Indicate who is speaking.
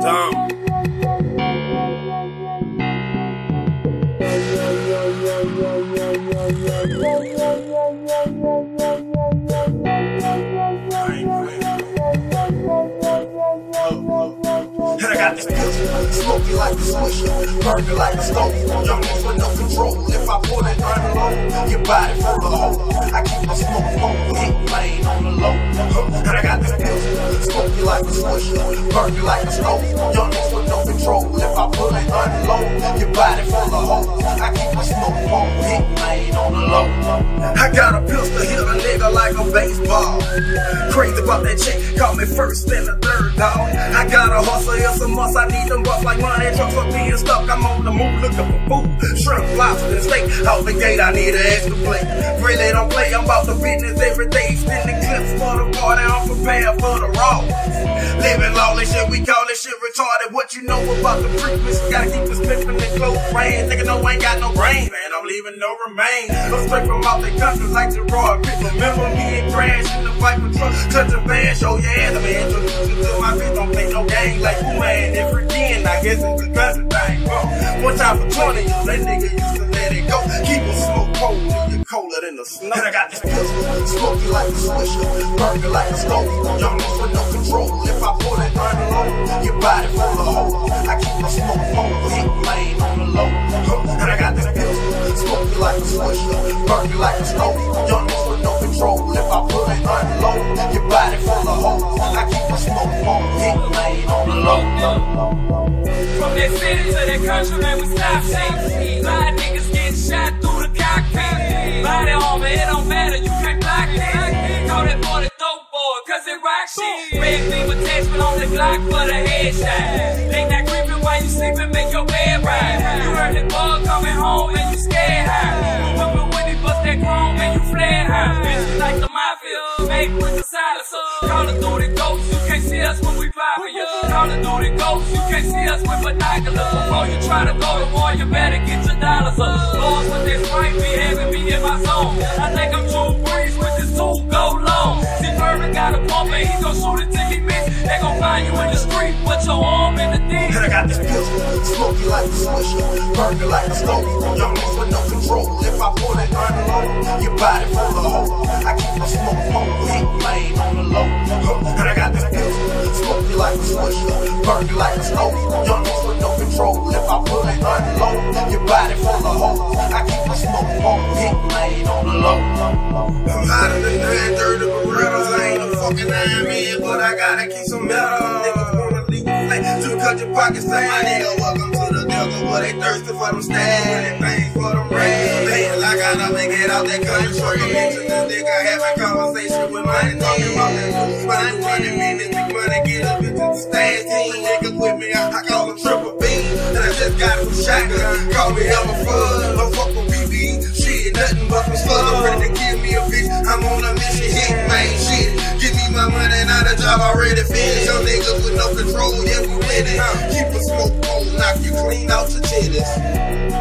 Speaker 1: Dumb. Pistol, smoky like a swisher, burning like a stove. Young ones with no control. If I pull it unload, your body full of holes. I keep my smoke phone hit lane on the low. And I got this pistol, smoky like a swisher, burning like a stove. Young ones with no control. If I pull it unload, your body full of holes. I keep my smoke phone hit lane on the low. I got a pistol, hit a nigga like a baseball. Crazy about that chick, call me first and the third dog. I got a hustle, it's a must. I need them bucks like money trucks for being stuck. I'm on the move looking for food, shrimp, lobster, and steak. Out the gate, I need an extra plate. Really don't play, I'm about the business every day. Spending clips for the party, I'm prepared for the. Living lawless shit, we call this shit retarded. What you know about the frequency? Gotta keep us pimping in close range. Nigga, no, ain't got no brain, man. I'm leaving no remains. I'm straight from out the country like Gerard Pitt. Remember me and Crash in the Viper truck, touch a band, show your ass. I'm introduce you to my bitch, don't play no game like who man. Again, I guess it's a cousin thing. Uh, one time for 20 years, that nigga used to let it go. Keep it smoke the snow. And I got this pistol, smoky like a swisher, burning like a stove. Ones with no control. If I pull it unload, your body full of holes. I keep my smoke phone hit lane on the low. And I got this pistol, smoky like a swisher, burning like a stove. Ones with no control. If I pull it unload, your body full of holes. I keep my smoke phone hit lane on the low.
Speaker 2: From that city to that country, man, we stop shit. Shit. Red beam attachment on the Glock for the headshot. They not creeping while you sleeping, make your bed right. You heard that bug coming home and you scared high. Remember when he bust that chrome and you fled high. Bitch, like the mafia, made with the silencer. Call it through the ghost, you can't see us when we poppin' ya. Call it through the ghost, you can't see us with binoculars. Before you try to go to war, you better get your dollars up. Lord,
Speaker 1: burning like a stove. Young ones with no control. If I pull it unload, your body full of holes. I keep my smoke phone hit lane on the low. And I got this pistol, smoky like a swisher, burning like a stove. Young ones with no control. If I pull it unload, your body full of holes. I keep my smoke phone hit lane on the low. I'm hotter than 930 Berettas. I ain't a fucking iron but I gotta keep some metal. Niggas wanna leave you flat. To cut your pockets, say my nigga, welcome to the where they thirsty for them they bang for them rats. Man, I gotta make it out that country. Mention this nigga having conversation with money, talking about that new spine. 20 minutes, big money, get up into the stash. Team niggas with me, I, I call them triple B. And I just got some shotgun, call me Elmer Fudd. Don't fuck with BB, shit, nothing but some slug. Ready to give me a bitch, I'm on a mission, hit man, shit. Give me my money, not a job already finished. Young niggas with no control, yeah, we winning. Keep a smoke pole, knock you clean out your titties.